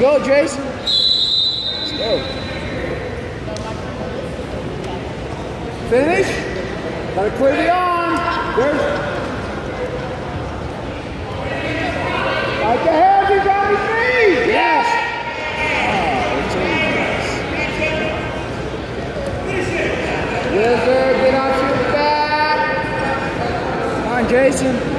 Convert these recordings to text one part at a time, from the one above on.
Let's go, Jayson. Let's go. Finish. Gotta clear the arm. There's. Like the. Oh, yes. Sir. Get out your back. Come on, Jayson.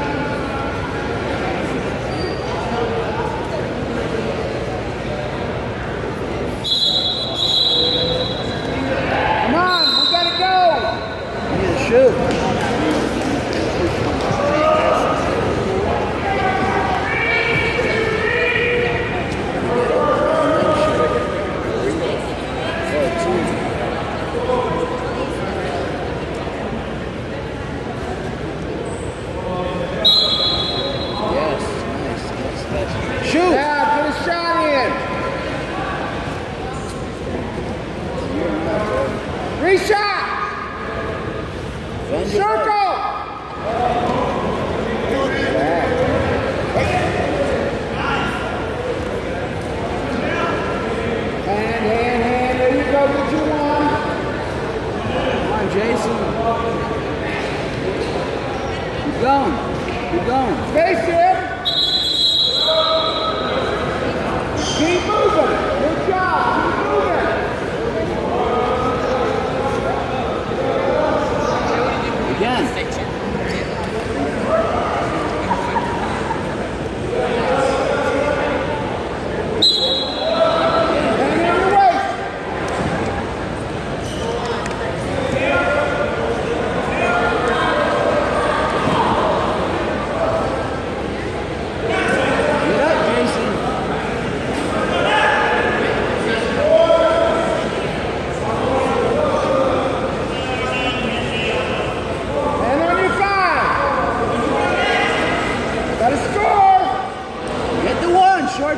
down. You're down. Face.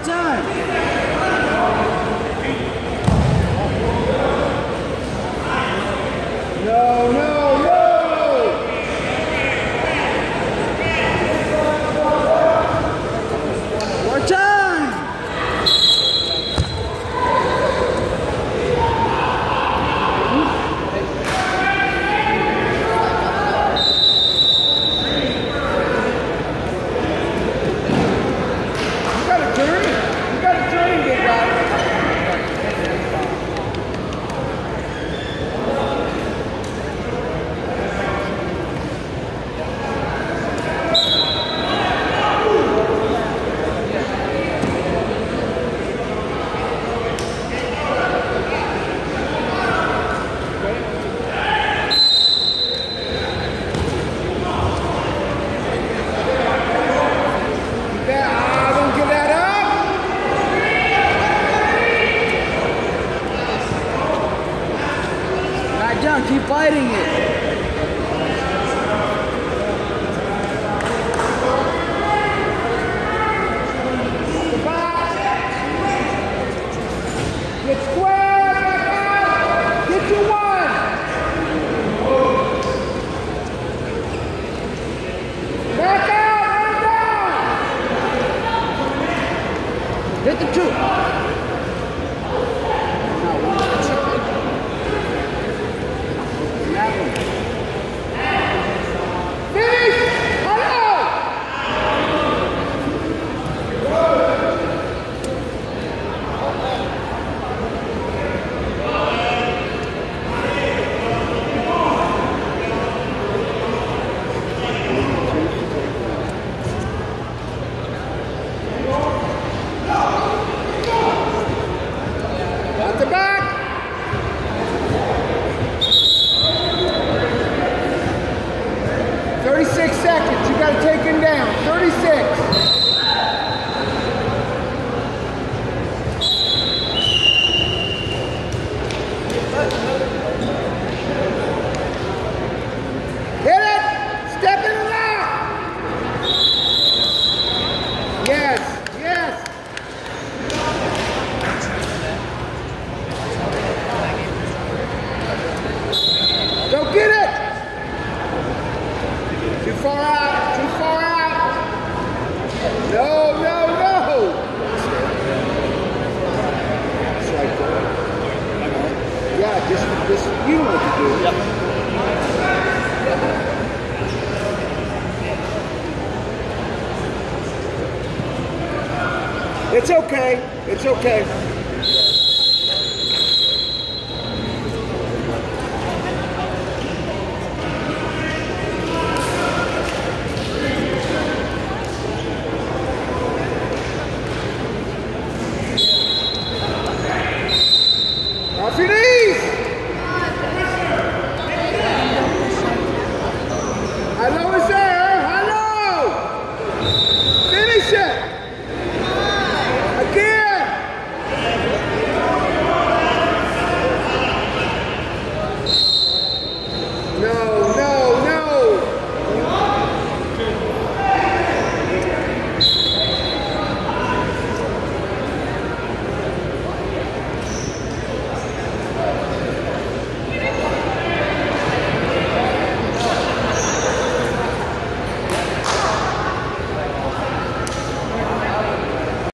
time. fighting it. This, you know what to do. Yep. It's okay. It's okay.